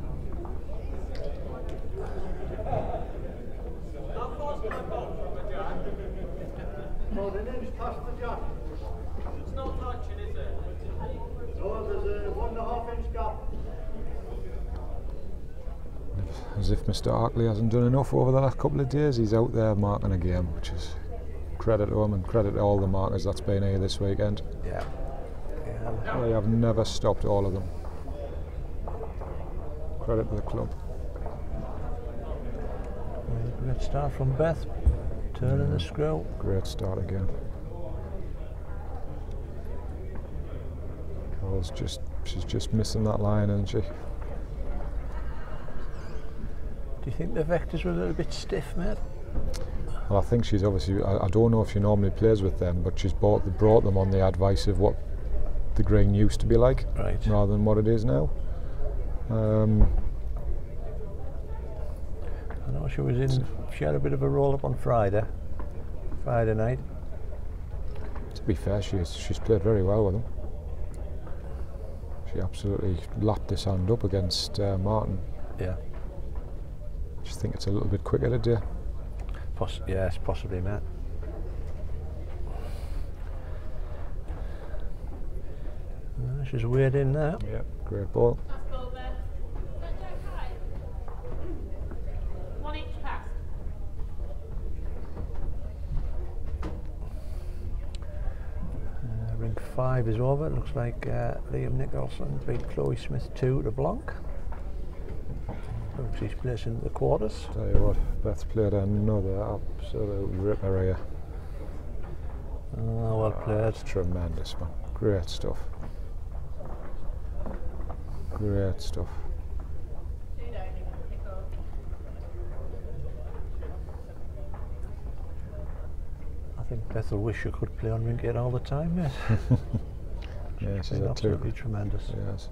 As Arkley hasn't done enough over the last couple of days, he's out there marking a game, which is credit to him and credit to all the markers that's been here this weekend. Yeah. Yeah. They have never stopped all of them. Credit to the club. Great start from Beth. Turning the screw. Great start again. Carol's just she's just missing that line, isn't she? Do you think the vectors were a little bit stiff, mate? Well, I think she's obviously. I, I don't know if she normally plays with them, but she's bought brought them on the advice of what the green used to be like, Right. rather than what it is now. Um, I know she was in. She had a bit of a roll up on Friday. Friday night. to be fair, she's she's played very well with them. She absolutely lapped this hand up against uh, Martin. Yeah. Just think it's a little bit quicker today. Poss- yes, possibly, mate. This is weird in there. Yeah, great ball. One each pass. Uh, ring five is over. It looks like uh, Liam Nicholson beat Chloe Smith 2 to Blanc. Looks he's placing the quarters. Tell you what, Beth's played another absolute ripper here. Oh, uh, well ah, played. It's tremendous, man. Great stuff. Great stuff. Two don't even pick up. I think Beth will wish she could play on rink all the time, mate. Yeah, she's Been had two. absolutely tremendous. Yes.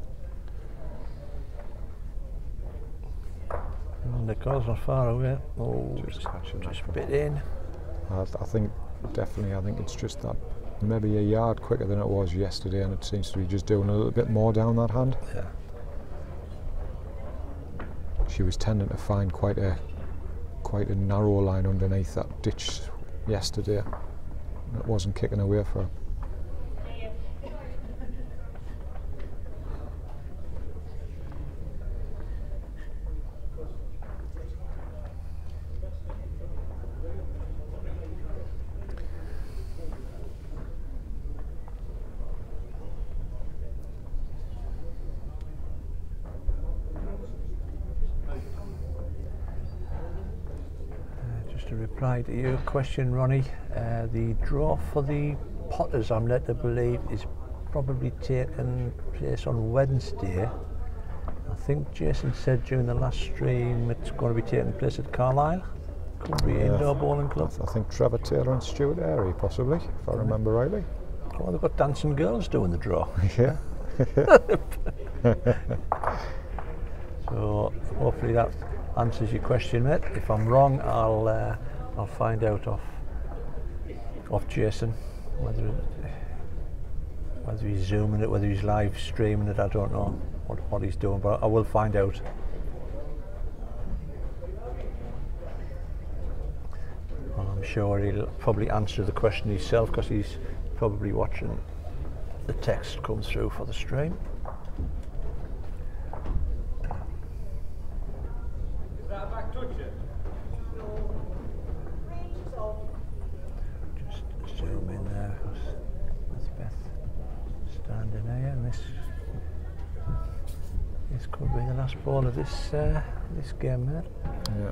And the car's not far away. Oh, Just just, catching just bit in. I, I think definitely. I think it's just that maybe a yard quicker than it was yesterday, and it seems to be just doing a little bit more down that hand. Yeah. She was tending to find quite a quite a narrow line underneath that ditch yesterday. It wasn't kicking away for her. To your question, Ronnie, uh, the draw for the Potters, I'm led to believe, is probably taking place on Wednesday. I think Jason said during the last stream it's going to be taking place at Carlisle, Cumbria Yeah. Indoor Bowling Club. I think Trevor Taylor and Stuart Airy, possibly, if I remember rightly. Oh, they've got dancing girls doing the draw. [LAUGHS] Yeah. [LAUGHS] So hopefully that answers your question, mate. If I'm wrong, I'll uh, I'll find out off off Jason whether whether he's zooming it, whether he's live streaming it. I don't know what what he's doing, but I will find out. And I'm sure he'll probably answer the question himself because he's probably watching the text come through for the stream. Is that a back touch yet? Just zoom in there because that's Beth standing there and this this could be the last ball of this uh, this game mate. Yeah.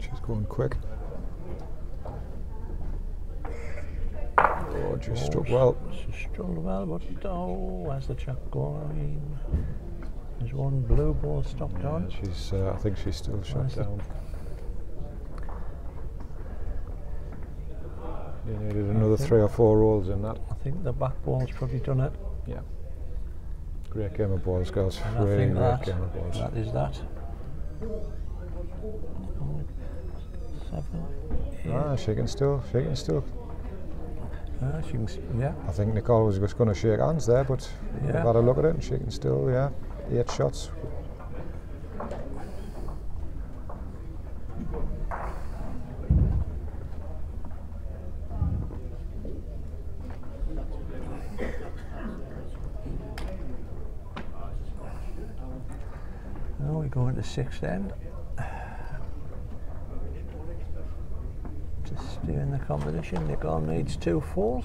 She's going quick. Oh, just struck well. She struck well but oh where's the chuck going? There's one blue ball stopped Yeah, on. she's. Uh, I think she's still shut down. You needed another three or four rolls in that. I think the back ball's probably done it. Yeah. Great game of balls, girls. And really great that, game of balls. that is that. Seven, eight. Ah, she can still, she can still. Ah, she can, yeah. I think Nicole was just going to shake hands there, but we've Yeah. had a look at it and she can still, yeah, eight shots. We go into sixth end. To stay the competition, Nicole needs two fours.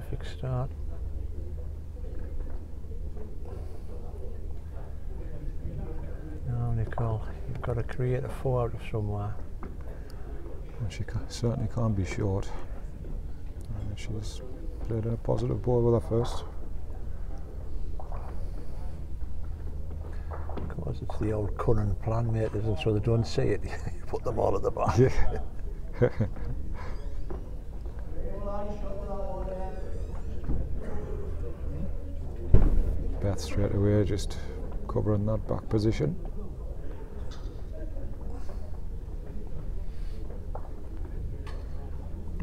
Terrific start. Now, Nicole, you've got to create a four out of somewhere. And she ca- certainly can't be short. Uh, she's played in a positive ball with her first. Of course, it's the old cunning plan, mate, isn't it? So they don't see it. [LAUGHS] you put them all at the back. Yeah. [LAUGHS] Beth straight away just covering that back position.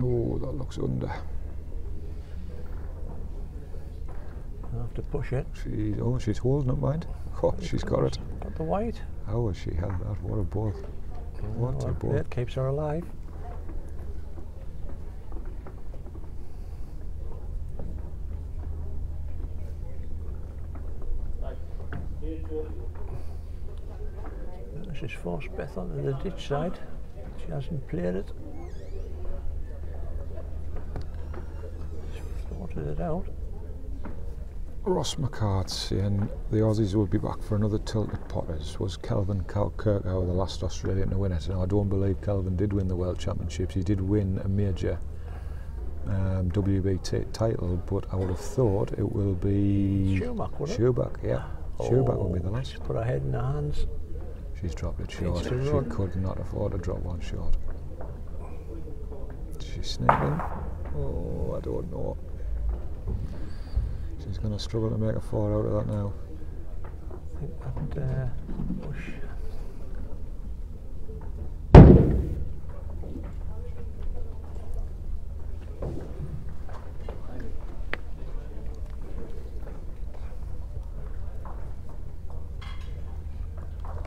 Oh, that looks under. You have to push it. She's oh, she's holding it, mind. [LAUGHS] Oh, she's got it. Got the white. How has she held that? What a ball! What a ball! It keeps her alive. She's forced Beth onto the ditch side. She hasn't played it. She's sorted it out. Ross McCart saying the Aussies will be back for another tilt at Potters. Was Kelvin Cal- the last Australian to win it? And I don't believe Kelvin did win the World Championships. He did win a major um, WB title, but I would have thought it will be Schuback, would it? Yeah. Schuback will be the Oh, last. Put her head in her hands. She's dropped it short. She could not afford to drop one short. She's sneaking. Oh, I don't know. She's going to struggle to make a four out of that now. I think that uh, push.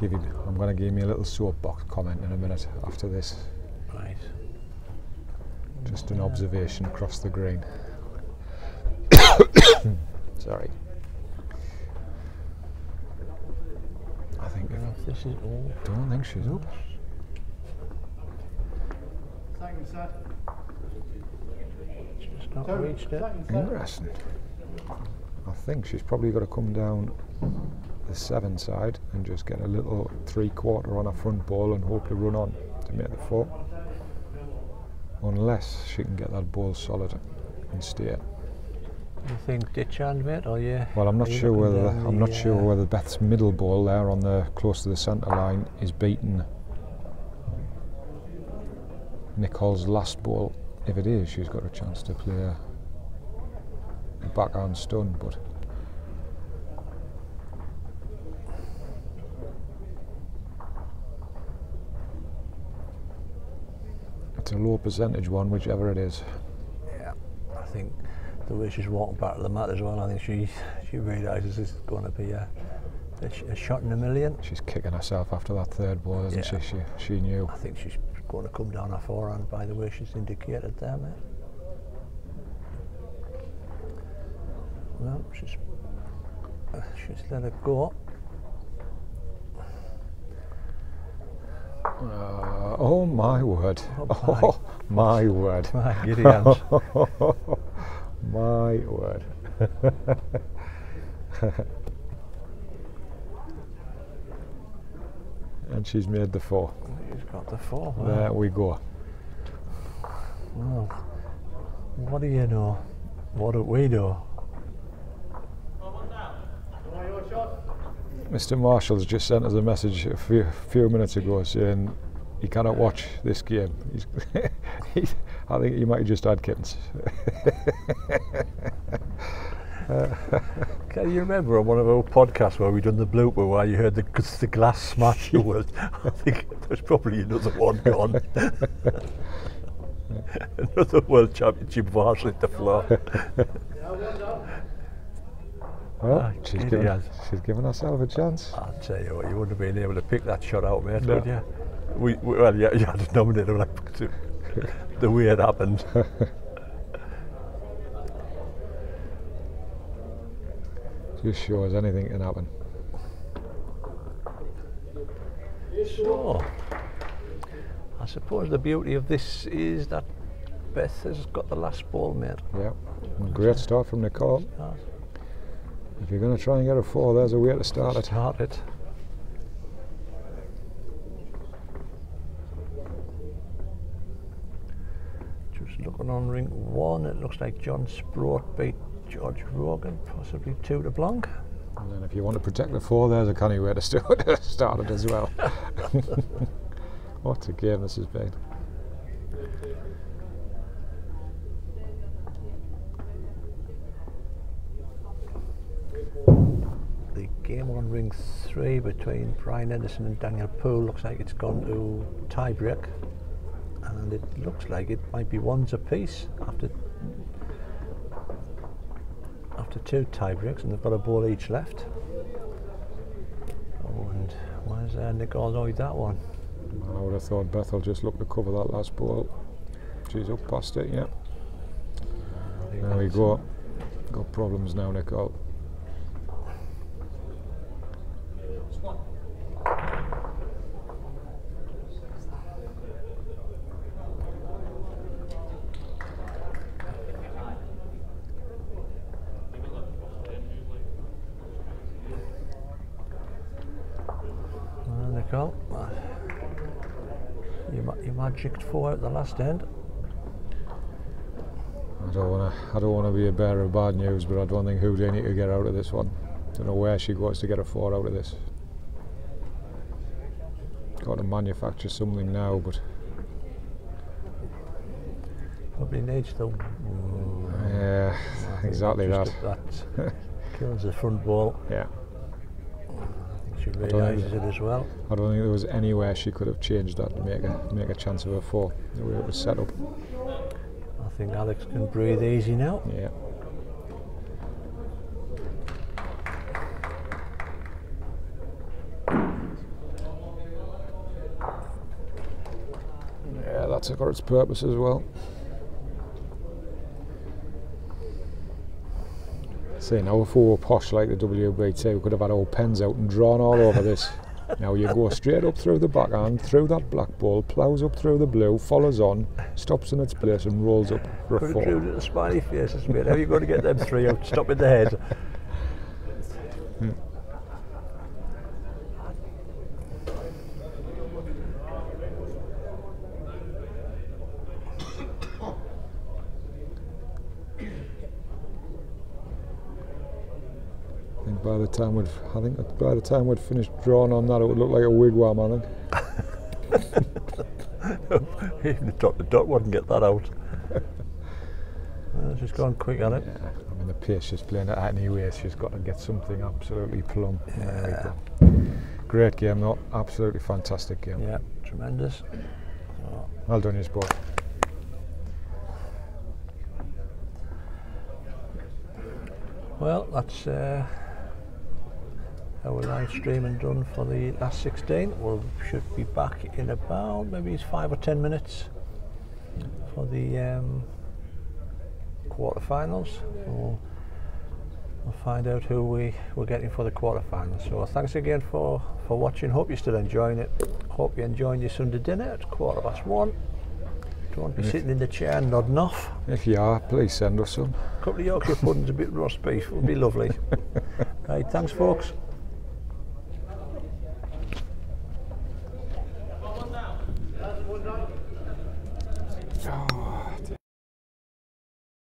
Give you, I'm going to give me a little soapbox comment in a minute after this. Right. Just an observation across the green. [COUGHS] Sorry. I think Well, if, This is all. don't think she's up. Second set. Just not Turn. reached it. Interesting. I think she's probably got to come down the seven side and just get a little three quarter on a front ball and hope to run on to make the four. Unless she can get that ball solid and steer. You think ditch hand, mate, or you? Well, I'm not sure whether down I'm the, not sure uh, whether Beth's middle ball there on the close to the centre line is beaten Nicole's last ball. If it is, she's got a chance to play a backhand stun, but a low percentage one, whichever it is. Yeah, I think the way she's walking back to the mat as well. I think she she realises it's going to be a, a, a shot in a million. She's kicking herself after that third ball, isn't Yeah. she? She she knew. I think she's going to come down her forehand by the way she's indicated there, mate. Well, she's she's let it go. Uh, oh my word! Oh, [LAUGHS] Oh my my. word! My giddy hands. [LAUGHS] my word! [LAUGHS] and she's made the four. She's got the four. Wow. There we go. Well, what do you know? What do we know? Mr. Marshall's just sent us a message a few, few minutes ago saying he cannot watch this game. He's, [LAUGHS] he's, I think he might have just had kittens. [LAUGHS] Can you remember on one of our podcasts where we'd done the blooper where you heard the, the glass smash the? [LAUGHS] I think there's probably another one gone. another world championship varsity at the floor. Well, Ah, she's, given, she's given herself a chance. I'll tell you what, you wouldn't have been able to pick that shot out, mate, No. would you? We, we, well, yeah, you had to nominate him like to, the way it happened. [LAUGHS] Just shows anything can happen. So, I suppose the beauty of this is that Beth has got the last ball, mate. Yeah, great start from Nicole. Start. If you're going to try and get a four, there's a way to start it. Start it. Just looking on ring one, it looks like John Sproat beat George Rogan, possibly two to blank. And then if you want to protect the four, there's a canny way to [LAUGHS] start, start it as well. [LAUGHS] what a game this has been. The game on ring three between Brian Anderson and Daniel Poole looks like it's gone to tie break. And it looks like it might be ones apiece after after two tie breaks and they've got a ball each left. Oh, and where's uh, Nicole Lloyd that one? I would have thought Beth will just look to cover that last ball. She's up past it, yeah. There we go. Got problems now, Nicole. Uh, you, ma- you magicked four at the last end. I don't want to. I don't want to be a bearer of bad news, but I don't think Houdini to get out of this one. Don't know where she goes to get a four out of this. Got to manufacture something now, but Probably needs to. yeah, exactly that. that [LAUGHS] kills the front ball. Yeah, I she realises it as well. I don't think there was anywhere she could have changed that to make a make a chance of a four. The way it was set up. I think Alex can breathe easy now. Yeah. Yeah, that's got its purpose as well. See, now if we were posh like the WBT, we could have had our pens out and drawn all over this. [LAUGHS] Now you go straight up through the backhand, through that black ball, ploughs up through the blue, follows on, stops in its place and rolls up for a four. smiley faces, mate. How are you going to get them three out? Stop in the head. [LAUGHS] time we'd, I think by the time we'd finished drawing on that, it would look like a wigwam. I think. [LAUGHS] Even the dot the dot wouldn't get that out. [LAUGHS] Uh, she's gone quick at it. Yeah, I mean the pace she's playing at anyway. She's got to get something absolutely plumb. There we go. Great game, though. Absolutely fantastic game. Yeah, tremendous. Well done, you sport. Well, that's uh, our live streaming done for the last 16. We should be back in about maybe it's five or ten minutes for the um, quarterfinals. We'll, we'll find out who we, we're getting for the quarterfinals. So thanks again for, for watching. Hope you're still enjoying it. Hope you're enjoying your Sunday dinner. It's quarter past one. Don't be sitting in the chair nodding off. If you are, please send us some. A couple of Yorkshire puddings, a bit of roast beef would be lovely. [LAUGHS] right, thanks folks.